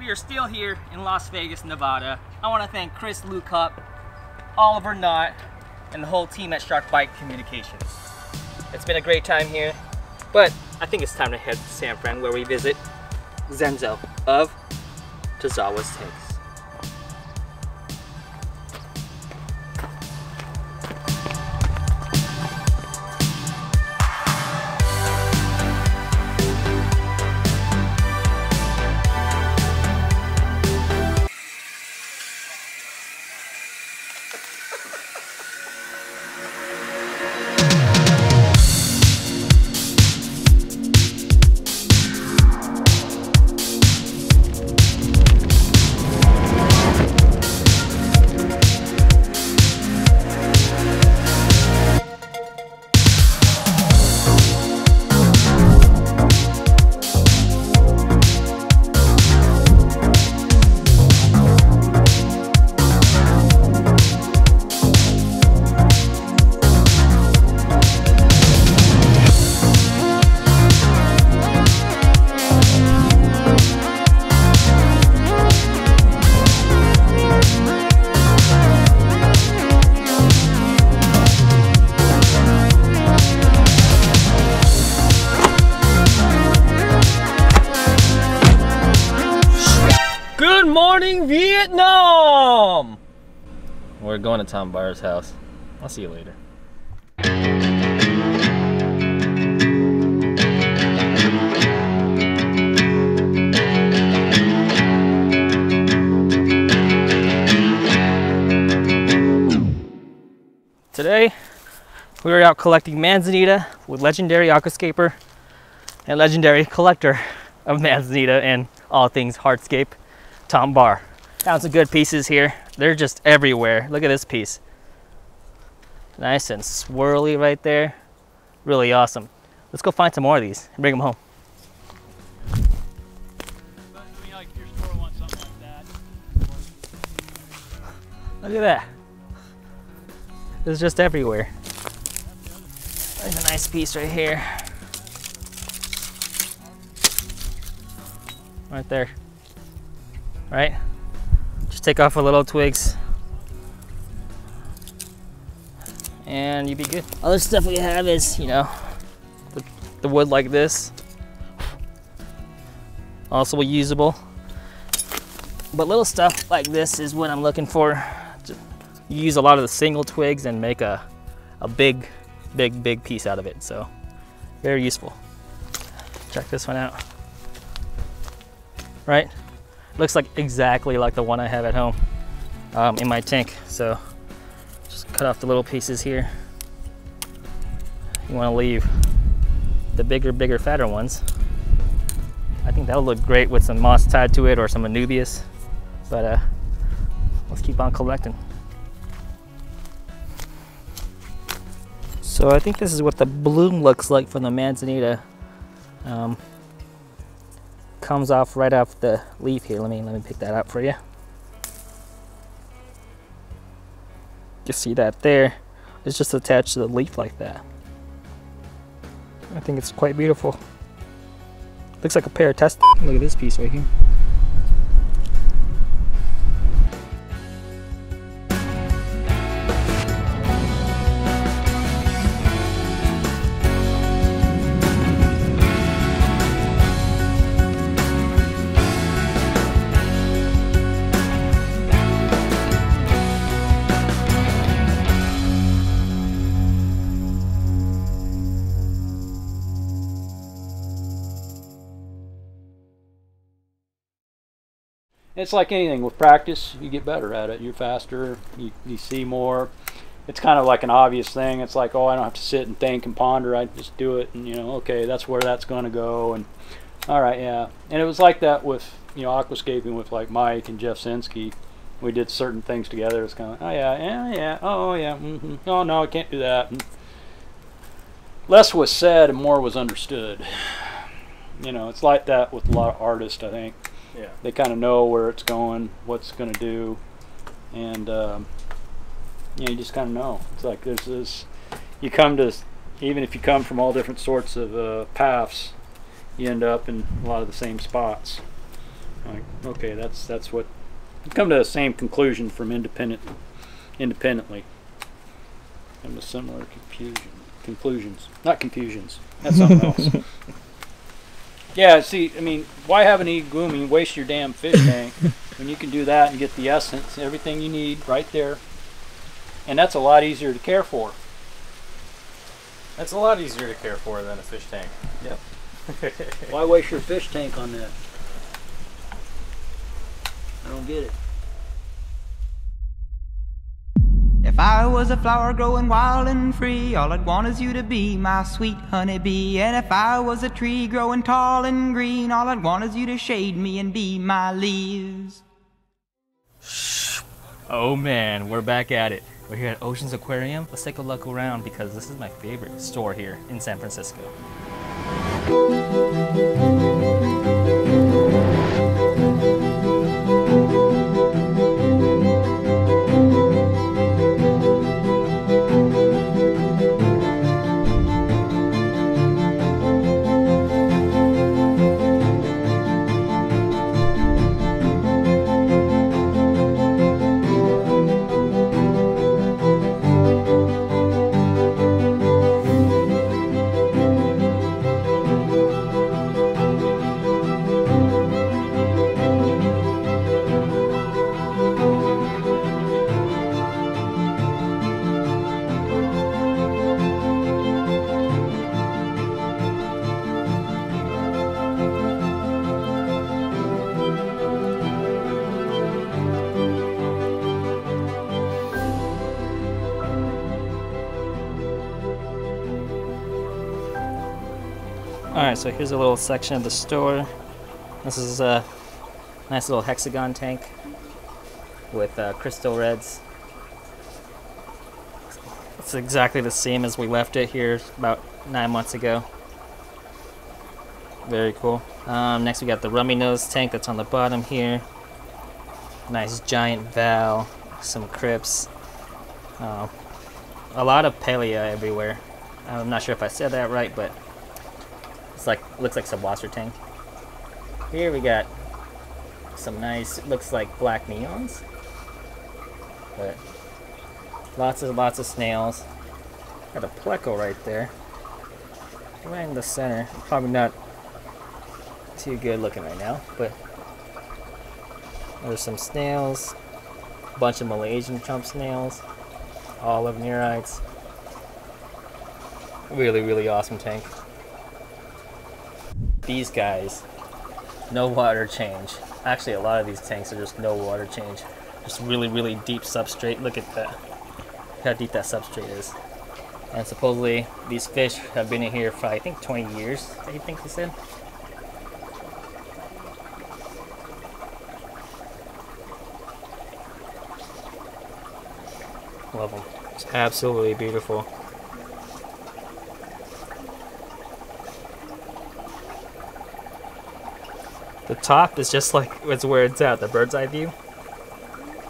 we are still here in Las Vegas, Nevada. I want to thank Chris Lukhaup, Oliver Knott, and the whole team at Shark Bite Communications. It's been a great time here, but I think it's time to head to San Fran where we visit Zenzo of Tazawa's Tanks. Good morning, Vietnam! We're going to Tom Barr's house. I'll see you later. Today, we were out collecting Manzanita with legendary aquascaper and legendary collector of Manzanita and all things hardscape, Tom Barr. Found some good pieces here. They're just everywhere. Look at this piece. Nice and swirly right there. Really awesome. Let's go find some more of these and bring them home. Look at that. It's just everywhere. There's a nice piece right here. Right there. Right? Just take off a little twigs. And you'd be good. Other stuff we have is, you know, the, the wood like this. Also usable. But little stuff like this is what I'm looking for. You use a lot of the single twigs and make a, a big, big, big piece out of it. So very useful. Check this one out. Right? Looks like exactly like the one I have at home um, in my tank. So just cut off the little pieces here. You want to leave the bigger, bigger, fatter ones. I think that'll look great with some moss tied to it or some Anubias. But uh, let's keep on collecting. So I think this is what the bloom looks like from the manzanita. Um, comes off right off the leaf here. Let me let me pick that up for you. You see that there? It's just attached to the leaf like that. I think it's quite beautiful. Looks like a pair of testicles. Look at this piece right here. It's like anything with practice you get better at it. You're faster you, you see more. It's kind of like an obvious thing. It's like oh i don't have to sit and think and ponder. I just do it and you know okay that's where that's going to go and all right yeah. And it was like that with you know aquascaping with like mike and jeff Senske. We did certain things together. It's kind of oh yeah yeah yeah oh yeah mm-hmm. oh no i can't do that. And less was said and more was understood. You know it's like that with a lot of artists i think Yeah. they kind of know where it's going, what's going to do, and um, you know, you just kind of know. It's like there's this. You come to, even if you come from all different sorts of uh, paths, you end up in a lot of the same spots. Like Okay, that's that's what come to the same conclusion from independent independently. Come to similar confusion conclusions, not confusions. That's something else. Yeah, see, I mean, why have an iwagumi waste your damn fish tank when you can do that and get the essence, everything you need right there, and that's a lot easier to care for. That's a lot easier to care for than a fish tank. Yep. Why waste your fish tank on that? I don't get it. If I was a flower growing wild and free, all I'd want is you to be my sweet honeybee. And if I was a tree growing tall and green, all I'd want is you to shade me and be my leaves. Oh man, we're back at it. We're here at Oceans Aquarium. Let's take a look around because this is my favorite store here in San Francisco. Alright, so here's a little section of the store. This is a nice little hexagon tank with uh, crystal reds. It's exactly the same as we left it here about nine months ago. Very cool. Um, next we got the rummy nose tank that's on the bottom here. Nice giant val, some crypts. Uh, a lot of Pellia everywhere. I'm not sure if I said that right, but it's like looks like some washer tank. Here we got some nice looks like black neons. But lots of lots of snails. Got a pleco right there. Right in the center. Probably not too good looking right now, but there's some snails, a bunch of Malaysian trumpet snails, olive nerites. Really, really awesome tank these guys, no water change. Actually, a lot of these tanks are just no water change. Just really, really deep substrate. Look at that. Look how deep that substrate is. And supposedly, these fish have been in here for, I think, 20 years, I think they said. Love them. It's absolutely beautiful. The top is just like it's where it's at, the bird's eye view.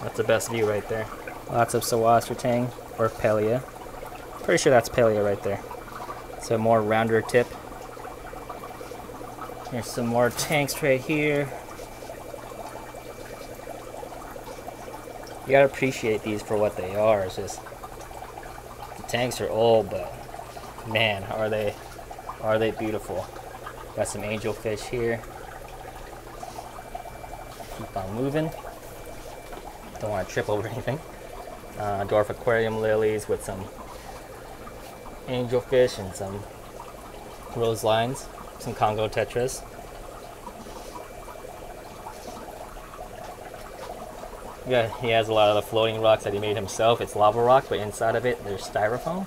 That's the best view right there. Lots of Süsswassertang or tang or Pellia. Pretty sure that's Pellia right there. It's a more rounder tip. Here's some more tanks right here. You gotta appreciate these for what they are. It's just the tanks are old, but man, are they are they beautiful. Got some angelfish here on moving. Don't want to trip over anything. Uh, dwarf aquarium lilies with some angelfish and some rose lines, some Congo tetras. Yeah, he has a lot of the floating rocks that he made himself. It's lava rock, but inside of it there's styrofoam.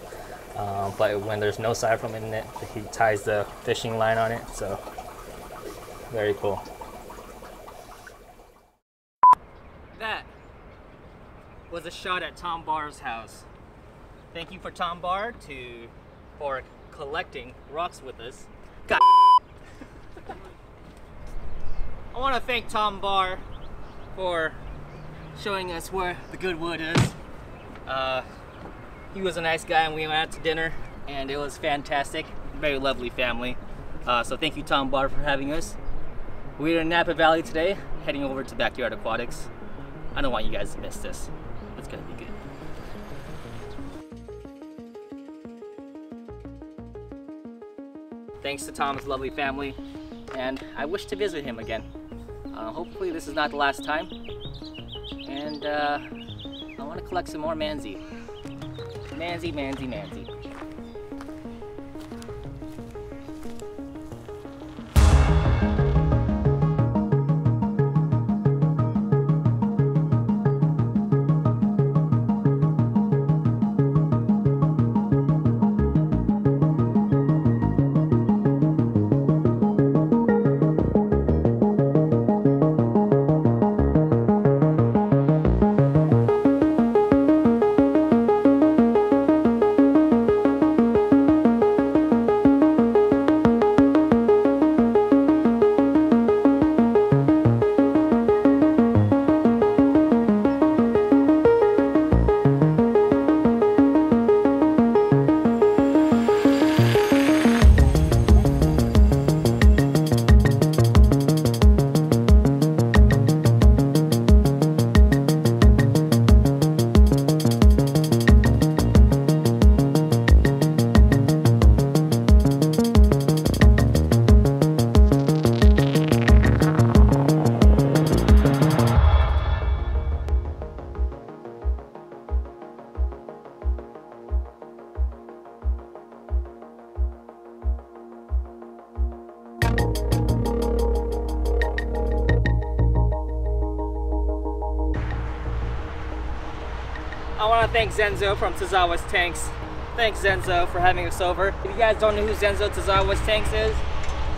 Uh, but when there's no styrofoam in it, he ties the fishing line on it. So very cool. Was a shot at Tom Barr's house. Thank you for Tom Barr to for collecting rocks with us. God. I want to thank Tom Barr for showing us where the good wood is. Uh, he was a nice guy and we went out to dinner and it was fantastic. Very lovely family. Uh, so thank you Tom Barr for having us. We're in Napa Valley today, heading over to Backyard Aquatics. I don't want you guys to miss this. Thanks to Tom's lovely family, and I wish to visit him again. Uh, hopefully this is not the last time. And uh, I want to collect some more Manzi. Manzi, Manzi, Manzi. Want to thank Zenzo from Tazawa's Tanks. Thanks Zenzo for having us over. If you guys don't know who Zenzo Tazawa's Tanks is,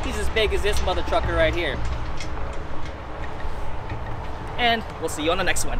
he's as big as this mother trucker right here. And we'll see you on the next one.